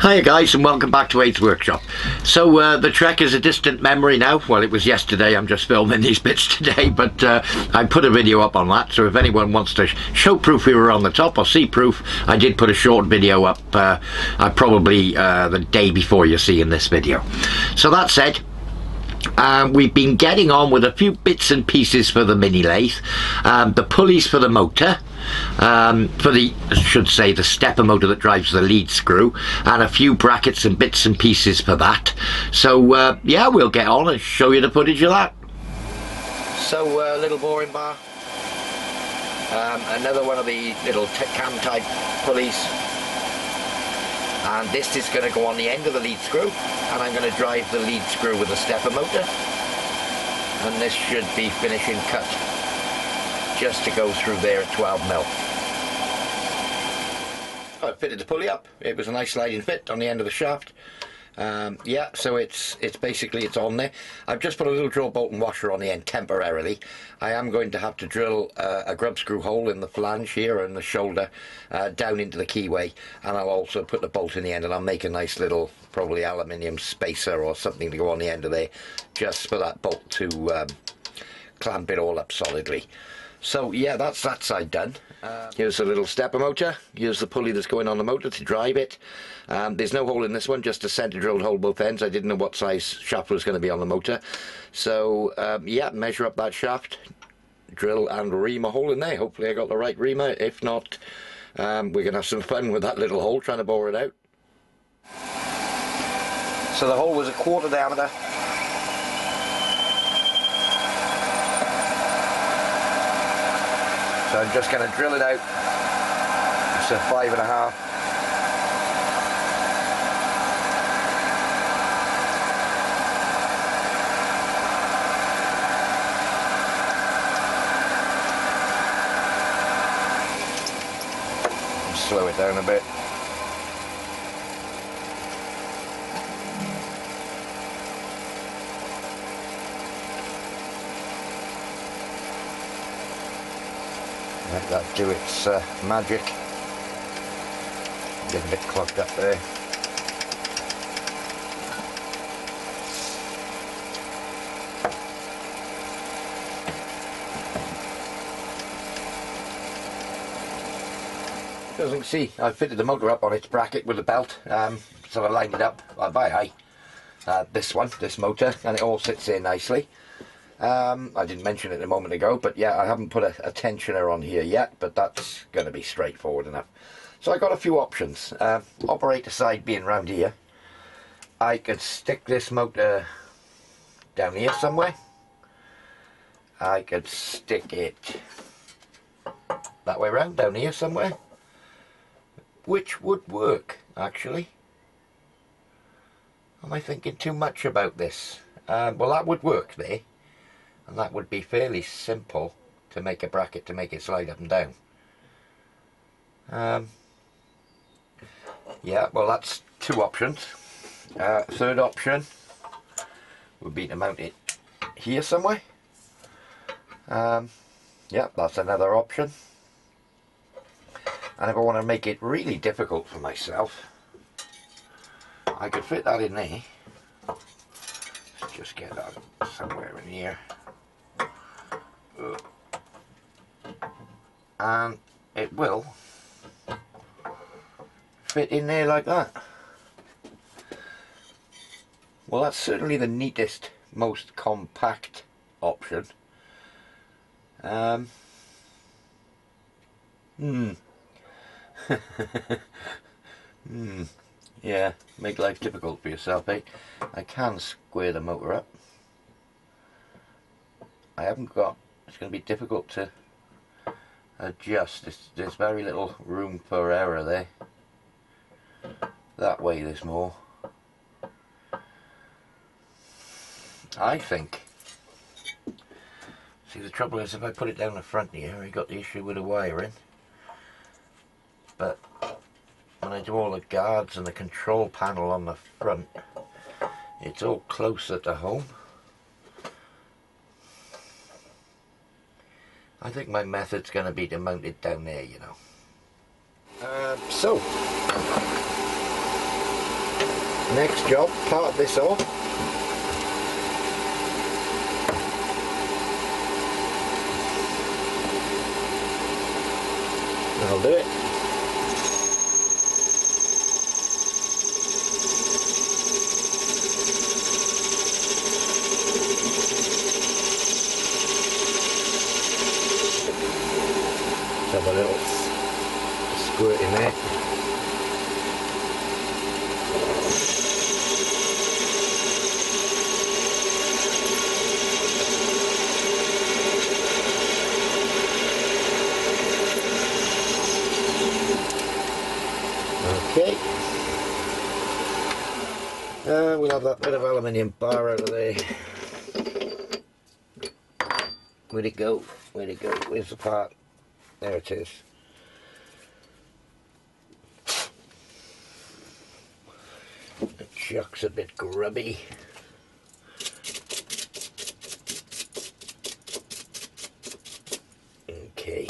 Hiya guys and welcome back to Ade's Workshop. So uh, the trek is a distant memory now. Well it was yesterday, I'm just filming these bits today but uh, I put a video up on that so if anyone wants to show proof we were on the top or see proof I did put a short video up uh, probably uh, the day before you're seeing this video. So that said um, we've been getting on with a few bits and pieces for the mini lathe, um, the pulleys for the motor, um, for the, I should say, the stepper motor that drives the lead screw, and a few brackets and bits and pieces for that. So, uh, yeah, we'll get on and show you the footage of that. So, uh, little boring bar. Um, another one of the little cam type pulleys and this is going to go on the end of the lead screw and I'm going to drive the lead screw with a stepper motor. And this should be finishing cut just to go through there at 12 mil. I fitted the pulley up, it was a nice sliding fit on the end of the shaft um, yeah, so it's it's basically it's on there. I've just put a little drill bolt and washer on the end temporarily. I am going to have to drill uh, a grub screw hole in the flange here and the shoulder uh, down into the keyway, and I'll also put the bolt in the end, and I'll make a nice little probably aluminium spacer or something to go on the end of there, just for that bolt to um, clamp it all up solidly. So yeah, that's that side done. Uh, here's a little stepper motor. Here's the pulley that's going on the motor to drive it. Um, there's no hole in this one, just a centre drilled hole both ends. I didn't know what size shaft was going to be on the motor. So um, yeah, measure up that shaft, drill and ream a hole in there. Hopefully I got the right reamer. If not, um, we're going to have some fun with that little hole trying to bore it out. So the hole was a quarter diameter So I'm just going to drill it out. It's a five and a half. Slow it down a bit. Let that do its uh, magic. Get a bit clogged up there. As you can see, I fitted the motor up on its bracket with a belt, um, so I lined it up uh, by eye. Uh, this one, this motor, and it all sits there nicely. Um, I didn't mention it a moment ago, but yeah, I haven't put a, a tensioner on here yet, but that's going to be straightforward enough. So I got a few options. Uh, operator side being round here, I could stick this motor down here somewhere. I could stick it that way round, down here somewhere, which would work, actually. Am I thinking too much about this? Um, well, that would work there and that would be fairly simple to make a bracket to make it slide up and down. Um, yeah, well that's two options. Uh, third option would be to mount it here somewhere. Um, yeah, that's another option. And if I want to make it really difficult for myself, I could fit that in there. Just get that somewhere in here. And it will fit in there like that. Well that's certainly the neatest, most compact option. Um, hmm. hmm. Yeah, make life difficult for yourself, eh? I can square the motor up. I haven't got, it's going to be difficult to adjust. There's, there's very little room for error there. That way there's more. I think. See the trouble is if I put it down the front here, I got the issue with the wiring. But when I do all the guards and the control panel on the front, it's all closer to home. I think my method's going to be to mount it down there, you know. Uh, so, Next job, part this off. I'll do it. Let's have a little squirt in there. Okay. Uh, we'll have that bit of aluminium bar over there. Where'd it go? Where'd it go? Where's the part? There it is. The chuck's a bit grubby. Okay.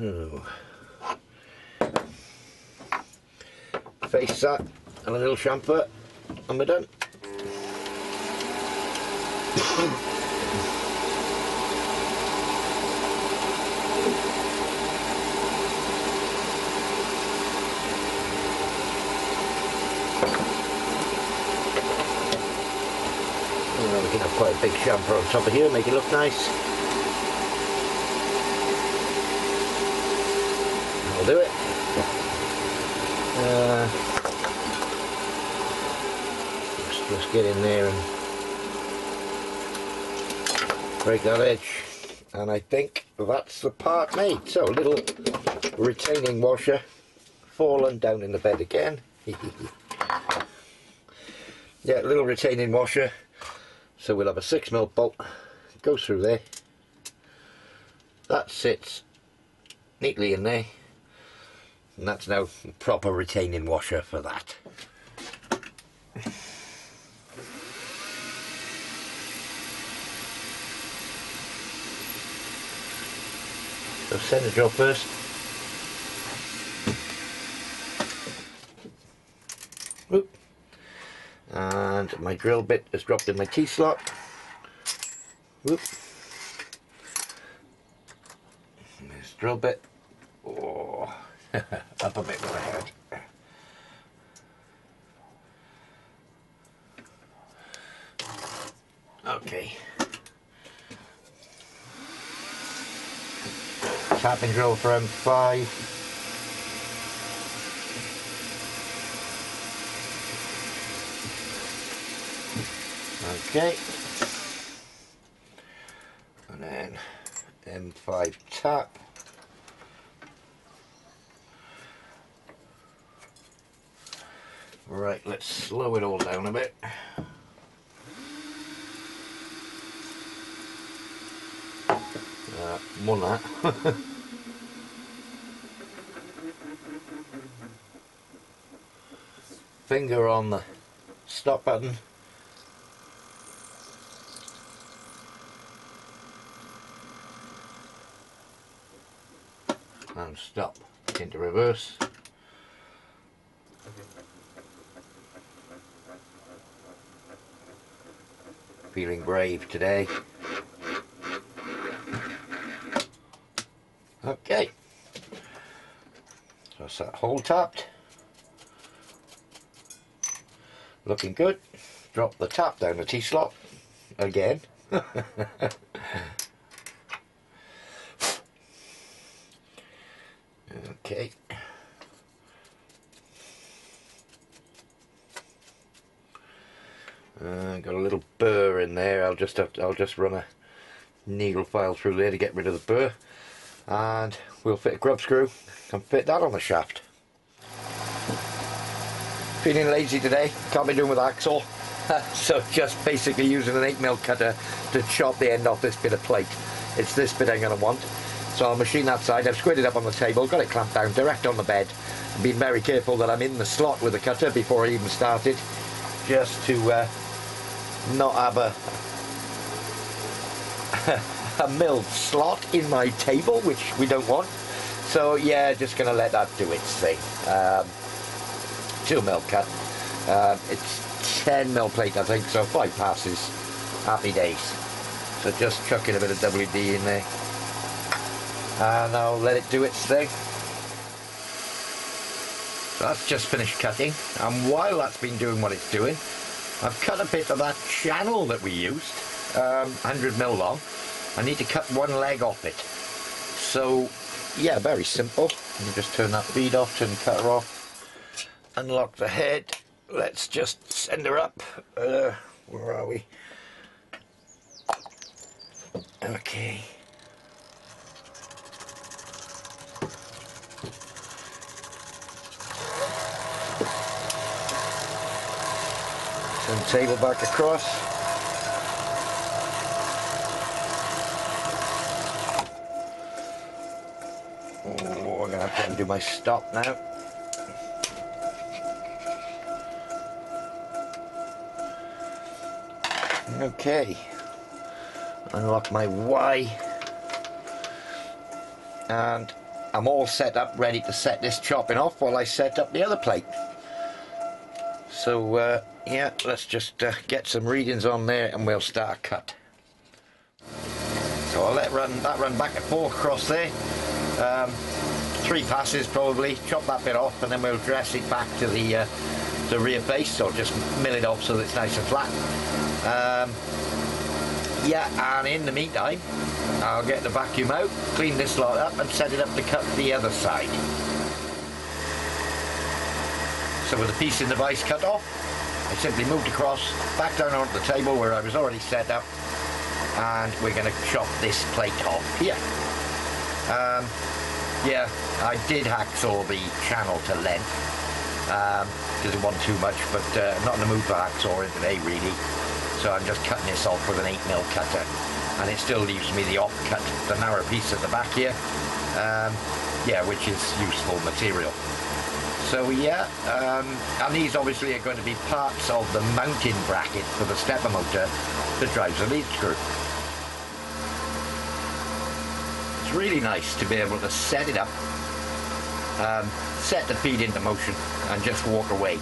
Oh. Face that and a little chamfer and we're done. We can have quite a big chamfer on top of here, make it look nice. I'll do it. Uh, let's just get in there and break that edge. And I think that's the part made. So a little retaining washer fallen down in the bed again. yeah, little retaining washer. So we'll have a 6mm bolt, go through there. That sits neatly in there. And that's now proper retaining washer for that. So centre job first. Oop. And my drill bit has dropped in my T-slot. Whoop. This drill bit. Oh, up a bit more ahead. Okay. Tapping drill for M5. Okay. And then M5 tap. Right, let's slow it all down a bit. Uh, one that. Finger on the stop button. And stop into reverse. Feeling brave today. Okay. So that's that hole tapped. Looking good. Drop the tap down the T-slot again. okay. Uh, got a little burr in there. I'll just have to, I'll just run a needle file through there to get rid of the burr, and we'll fit a grub screw and fit that on the shaft. Feeling lazy today. Can't be doing with axle, so just basically using an 8mm cutter to chop the end off this bit of plate. It's this bit I'm going to want. So I'll machine that side. I've squared it up on the table, got it clamped down direct on the bed. I've Been very careful that I'm in the slot with the cutter before I even started, just to uh, not have a a milled slot in my table, which we don't want. So yeah, just gonna let that do its thing. Um, two mil cut. Um, it's 10 mil plate, I think, so five passes. Happy days. So just chucking a bit of WD in there. And I'll let it do its thing. So that's just finished cutting. And while that's been doing what it's doing, I've cut a bit of that channel that we used, um, 100 mil long. I need to cut one leg off it. So, yeah, very simple. Just turn that bead off, turn the cutter off, unlock the head. Let's just send her up. Uh, where are we? Okay. The table back across. Oh, I'm gonna have to undo my stop now. Okay. Unlock my Y. And I'm all set up, ready to set this chopping off while I set up the other plate. So, uh, yeah, let's just uh, get some readings on there and we'll start a cut. So I'll let run that run back and forth across there. Um, three passes probably, chop that bit off and then we'll dress it back to the, uh, the rear face or just mill it off so that it's nice and flat. Um, yeah, and in the meantime, I'll get the vacuum out, clean this lot up and set it up to cut the other side. So with the piece in the vise cut off, I simply moved across, back down onto the table where I was already set up, and we're going to chop this plate off here. Um, yeah, I did hacksaw the channel to length, because um, it wasn't too much, but uh, not in the mood for hacksawing today really. So I'm just cutting this off with an 8mm cutter, and it still leaves me the off cut, the narrow piece at the back here, um, yeah, which is useful material. So yeah, um, and these obviously are going to be parts of the mounting bracket for the stepper motor that drives the lead screw. It's really nice to be able to set it up, um, set the feed into motion and just walk away.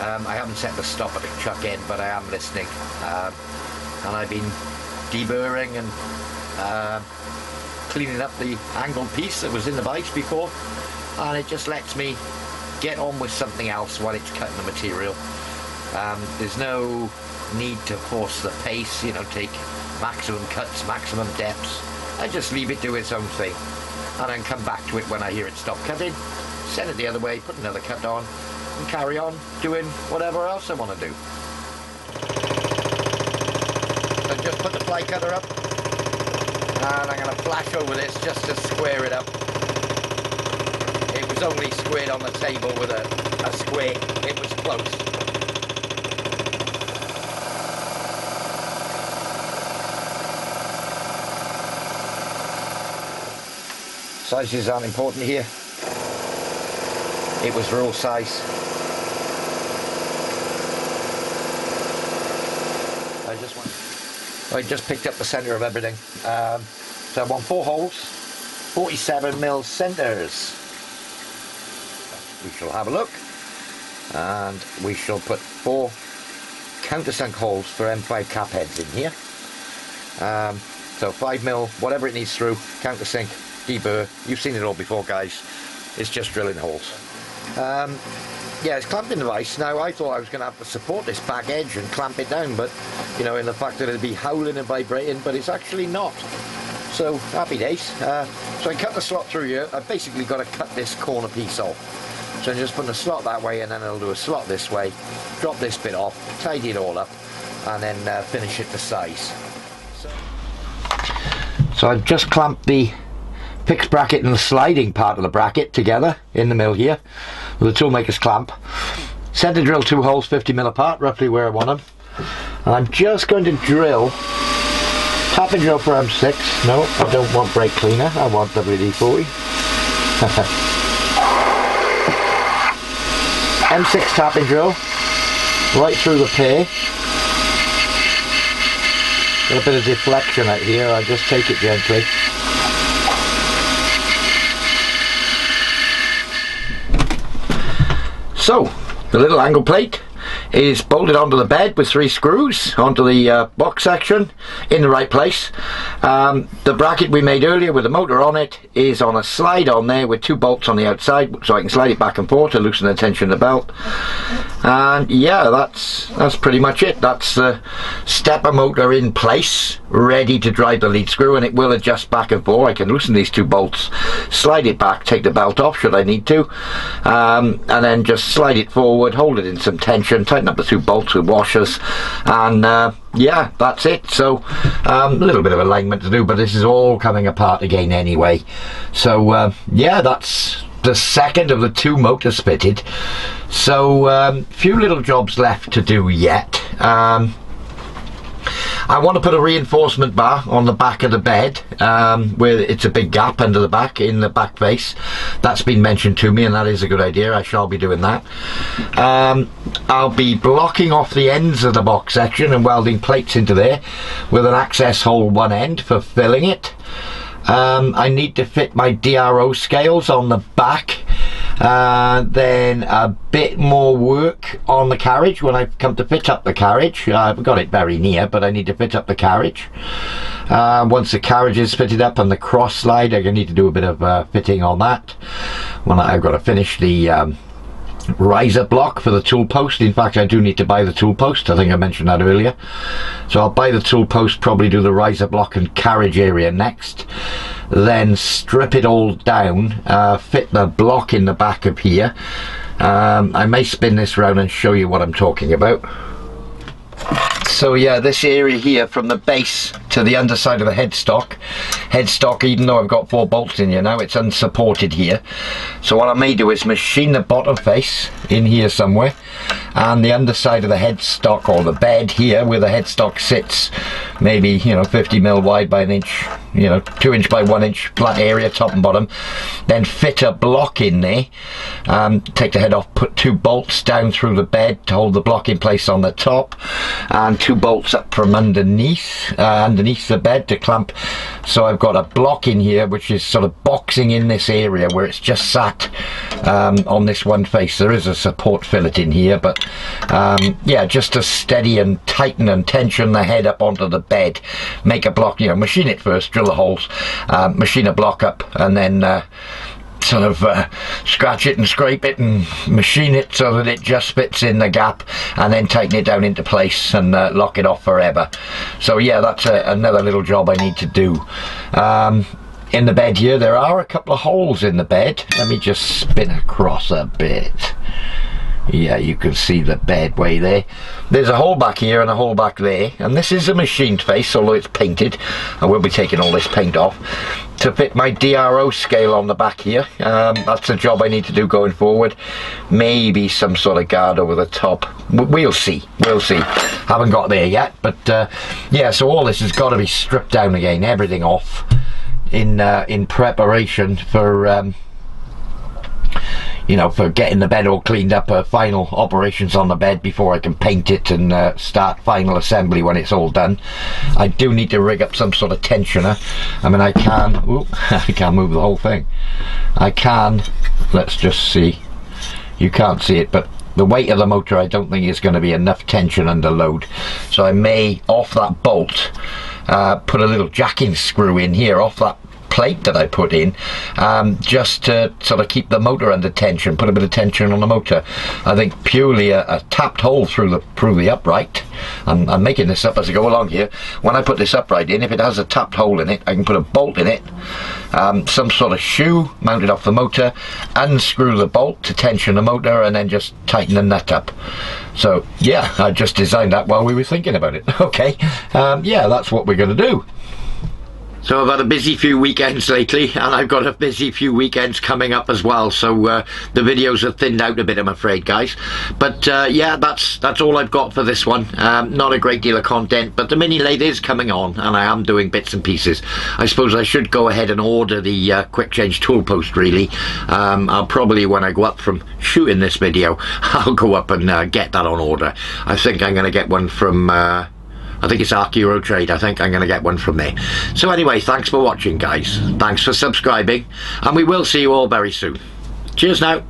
Um, I haven't set the stop at the chuck end, but I am listening. Um, and I've been deburring and uh, cleaning up the angled piece that was in the bikes before and it just lets me get on with something else while it's cutting the material. Um, there's no need to force the pace, you know, take maximum cuts, maximum depths. I just leave it do its own thing and then come back to it when I hear it stop cutting, send it the other way, put another cut on and carry on doing whatever else I want to do. So just put the fly cutter up and I'm going to flash over this just to square it up It was only squared on the table with a, a square. It was close. Sizes aren't important here. It was real size. I just want. I just picked up the centre of everything. Um, so I want four holes, 47 mil centres we shall have a look and we shall put four countersunk holes for M5 cap heads in here um, so 5 mil whatever it needs through countersink deburr you've seen it all before guys it's just drilling holes um, yeah it's clamped in vise now I thought I was going to have to support this back edge and clamp it down but you know in the fact that it'd be howling and vibrating but it's actually not. So happy days. Uh, so I cut the slot through here. I've basically got to cut this corner piece off. So I'm just putting a slot that way and then I'll do a slot this way, drop this bit off, tidy it all up and then uh, finish it to size. So, so I've just clamped the PIX bracket and the sliding part of the bracket together in the mill here with the toolmaker's clamp. Centre drill two holes 50 mil apart, roughly where I want them. And I'm just going to drill tapping drill for M6. No, I don't want brake cleaner, I want WD-40. M6 tapping drill right through the pair Got a bit of deflection out here, I'll just take it gently. So, the little angle plate is bolted onto the bed with three screws onto the uh, box section in the right place. Um, the bracket we made earlier with the motor on it is on a slide on there with two bolts on the outside so I can slide it back and forth to loosen the tension of the belt. And yeah, that's that's pretty much it. That's the stepper motor in place, ready to drive the lead screw and it will adjust back and forth. I can loosen these two bolts, slide it back, take the belt off should I need to, um, and then just slide it forward, hold it in some tension, tighten up the two bolts with washers and uh, yeah that's it so um, a little bit of alignment to do but this is all coming apart again anyway so uh, yeah that's the second of the two motors fitted so um, few little jobs left to do yet. Um, I want to put a reinforcement bar on the back of the bed um, where it's a big gap under the back in the back face. That's been mentioned to me and that is a good idea. I shall be doing that. Um, I'll be blocking off the ends of the box section and welding plates into there with an access hole one end for filling it um, I need to fit my DRO scales on the back uh, then a bit more work on the carriage when I come to fit up the carriage. I've got it very near, but I need to fit up the carriage. Uh, once the carriage is fitted up and the cross slide, I need to do a bit of uh, fitting on that. When I've got to finish the um, riser block for the tool post. In fact, I do need to buy the tool post. I think I mentioned that earlier. So I'll buy the tool post, probably do the riser block and carriage area next. Then strip it all down, uh, fit the block in the back of here. Um, I may spin this round and show you what I'm talking about. So yeah, this area here from the base to the underside of the headstock. Headstock, even though I've got four bolts in here now, it's unsupported here. So what I may do is machine the bottom face in here somewhere and the underside of the headstock or the bed here where the headstock sits maybe you know 50 mil wide by an inch you know two inch by one inch flat area top and bottom. Then fit a block in there um, take the head off put two bolts down through the bed to hold the block in place on the top and two bolts up from underneath uh, underneath the bed to clamp. So I've got a block in here which is sort of boxing in this area where it's just sat um, on this one face. There is a support fillet in here but um, yeah just to steady and tighten and tension the head up onto the bed. Make a block you know machine it first drill the holes uh, machine a block up and then uh, sort of uh, scratch it and scrape it and machine it so that it just fits in the gap and then taking it down into place and uh, lock it off forever. So yeah that's a, another little job I need to do. Um, in the bed here there are a couple of holes in the bed. Let me just spin across a bit yeah you can see the bed way there. There's a hole back here and a hole back there and this is a machined face although it's painted. I will be taking all this paint off to fit my DRO scale on the back here. Um, that's a job I need to do going forward. Maybe some sort of guard over the top. We'll see we'll see. Haven't got there yet but uh, yeah so all this has got to be stripped down again everything off in uh, in preparation for um, you know, for getting the bed all cleaned up, uh, final operations on the bed before I can paint it and uh, start final assembly when it's all done. I do need to rig up some sort of tensioner. I mean, I can, ooh, I can't move the whole thing. I can, let's just see. You can't see it, but the weight of the motor I don't think is going to be enough tension under load. So I may, off that bolt, uh, put a little jacking screw in here off that plate that I put in um, just to sort of keep the motor under tension, put a bit of tension on the motor. I think purely a, a tapped hole through the through the upright. I'm, I'm, making this up as I go along here. When I put this upright in, if it has a tapped hole in it, I can put a bolt in it, um, some sort of shoe mounted off the motor, unscrew the bolt to tension the motor, and then just tighten the nut up. So yeah, I just designed that while we were thinking about it. Okay, um, yeah, that's what we're going to do. So I've had a busy few weekends lately and I've got a busy few weekends coming up as well. So uh, the videos have thinned out a bit I'm afraid guys. But uh, yeah that's that's all I've got for this one. Um, not a great deal of content but the mini lathe is coming on and I am doing bits and pieces. I suppose I should go ahead and order the uh, quick change tool post really. Um, I'll probably when I go up from shooting this video I'll go up and uh, get that on order. I think I'm going to get one from uh, I think it's Arc Euro Trade. I think I'm going to get one from there. So anyway, thanks for watching, guys. Thanks for subscribing, and we will see you all very soon. Cheers now.